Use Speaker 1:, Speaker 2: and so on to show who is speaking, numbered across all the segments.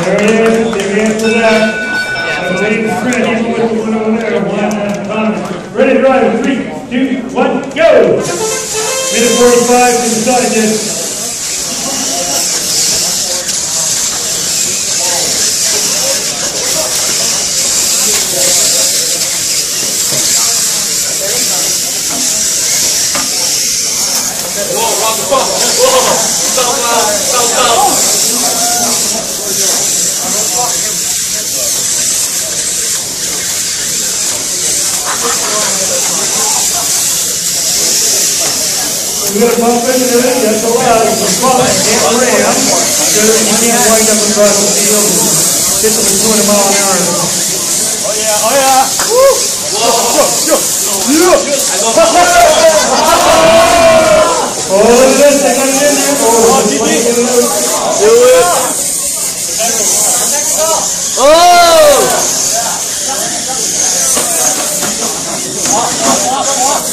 Speaker 1: There it is, there that. I believe the over there. Ready to drive, three, two, one, go! Minute forty-five to decide this. We got a bump into it, that's allowed, it's a spot, can't ram. You can't wind up drive the field hit them at two hundred mile an hour.
Speaker 2: Oh yeah, oh yeah.
Speaker 1: This, it. Oh!
Speaker 2: Let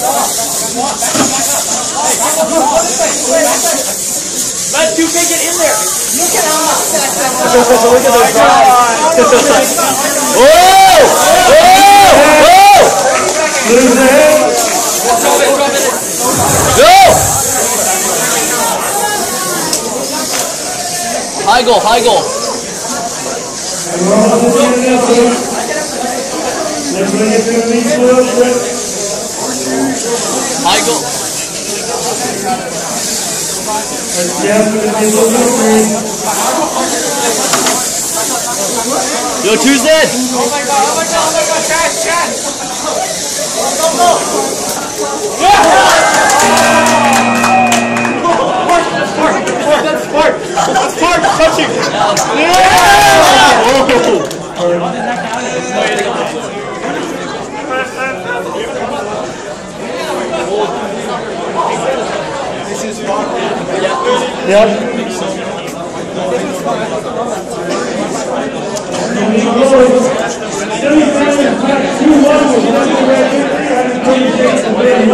Speaker 2: two take it in there.
Speaker 3: Look at how much sex
Speaker 2: Look at those guys.
Speaker 1: Lose the head.
Speaker 2: Oh! High goal, high goal.
Speaker 1: And we're all just getting into it. Everybody gets in the lead, slow, quick.
Speaker 2: High goal.
Speaker 1: And